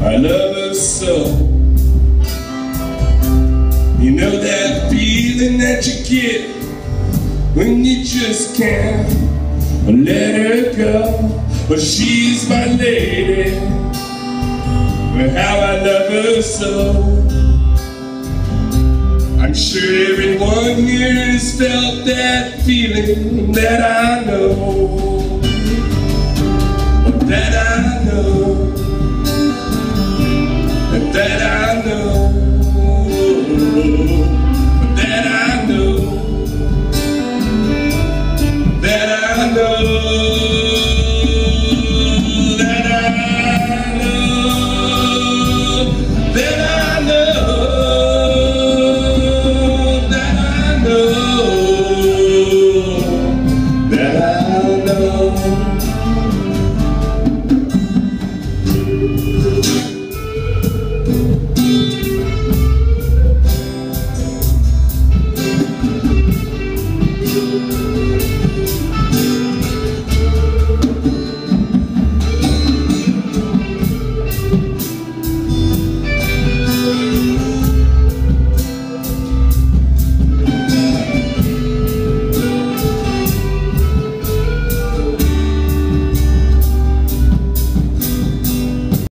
I love her so. You know that feeling that you get when you just can't let her go. But she's my lady. But how I love her so. I'm sure everyone here has felt that feeling that I know.